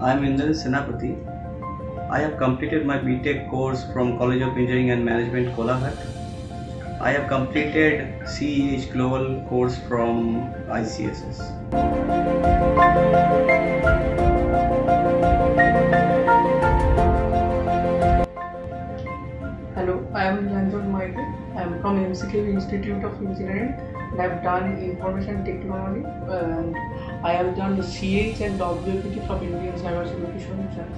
Hi, I'm Indra Senapati. I have completed my BTech course from College of Engineering and Management, Kolaghat. I have completed CEH Global course from ICSS. Am I am from MCK Institute of Engineering and I have done information technology and I have done CEH and WAPT from Indian Cyber Security Solutions.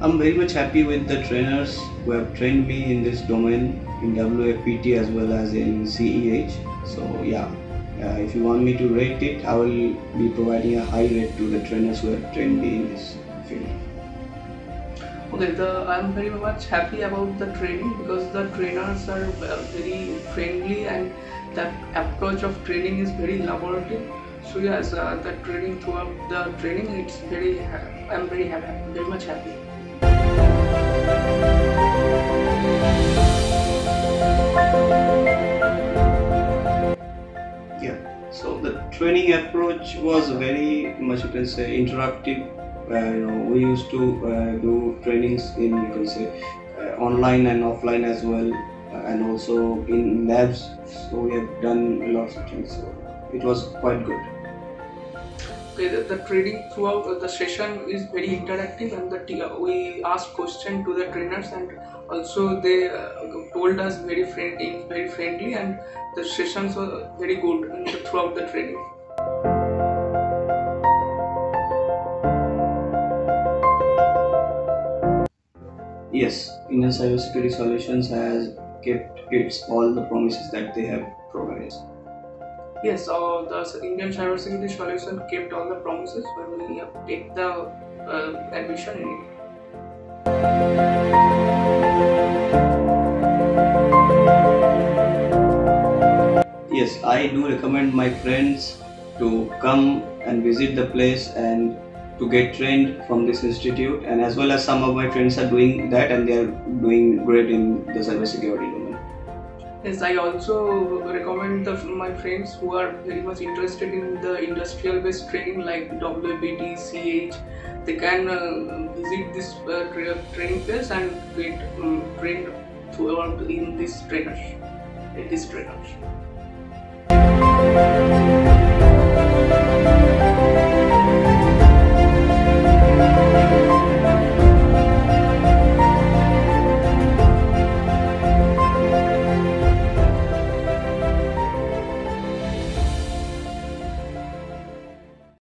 I'm very much happy with the trainers who have trained me in this domain in WAPT as well as in CEH. So yeah, uh, if you want me to rate it, I will be providing a high rate to the trainers who have trained me in this field. Okay, the, I am very much happy about the training because the trainers are very friendly and the approach of training is very laborative. So yes, uh, the training throughout the training, it's very. I am very happy, very much happy. So the training approach was very much you can say interactive. Uh, you know, we used to uh, do trainings in you can say uh, online and offline as well, uh, and also in labs. So we have done lots of things. So it was quite good. Okay, the, the training throughout the session is very interactive and the we asked question to the trainers and also they uh, told us very friendly, very friendly and the sessions were very good throughout the training. Yes, Indian Cybersecurity Solutions has kept its all the promises that they have provided. Yes, uh, the Indian Cybersecurity Solution kept all the promises when we take the uh, admission in it. Yes, I do recommend my friends to come and visit the place and to get trained from this institute and as well as some of my friends are doing that and they are doing great in the cybersecurity domain. Yes, I also recommend the, my friends who are very much interested in the industrial based training like WAPT, CEH, they can uh, visit this uh, training place and get um, trained throughout in this trainers, in this trainers.